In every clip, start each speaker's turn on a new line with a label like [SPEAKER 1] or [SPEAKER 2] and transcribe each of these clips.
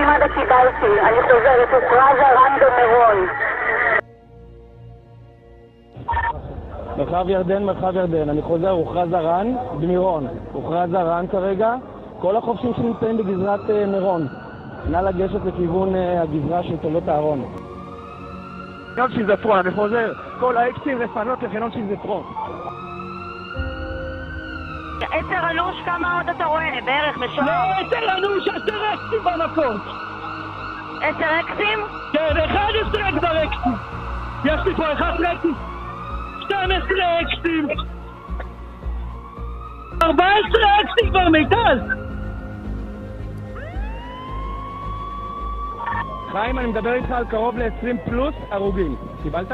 [SPEAKER 1] ממד"א קיבלתי, אני חוזרת, הוכרז הרן במירון.
[SPEAKER 2] מרחב ירדן, מרחב ירדן. אני חוזר, הוכרז הרן במירון. הוכרז הרן כרגע. כל החובשים שנמצאים בגזרת אה, מירון. נא לגשת לכיוון אה, הגזרה של תולות אהרון. חניון של זפרון, אני חוזר. כל האקסים לפנות לחניון של
[SPEAKER 1] עשר אנוש, כמה עוד אתה רואה? בערך, משוער.
[SPEAKER 2] עשר אנוש, עשר אקסים במקום!
[SPEAKER 1] עשר אקסים?
[SPEAKER 2] כן, 11 כבר אקסים! יש לי פה 11 אקסים! 12 אקסים! 14 אקסים כבר, מיטל! חיים, אני מדבר איתך על קרוב ל-20 פלוס הרוגים. קיבלת?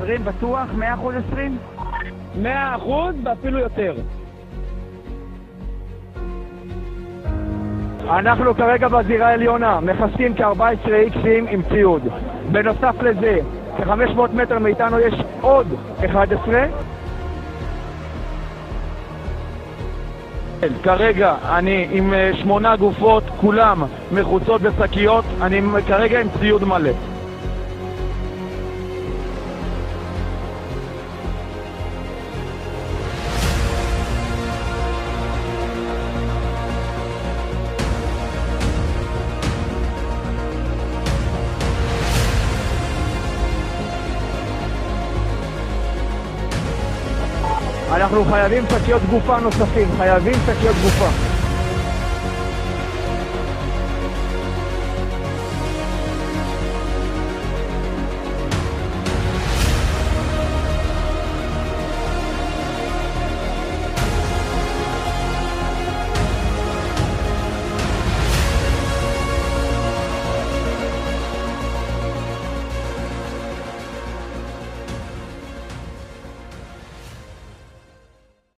[SPEAKER 3] 20 בטוח? 100% 20?
[SPEAKER 2] 100 אחוז ואפילו יותר. אנחנו כרגע בזירה העליונה, מכסים כ-14 איקסים עם ציוד. בנוסף לזה, כ-500 מטר מאיתנו יש עוד 11. כרגע אני עם אה, שמונה גופות, כולם מחוצות בשקיות, אני כרגע עם ציוד מלא. אנחנו חייבים שקיות גופה נוספים, חייבים שקיות גופה.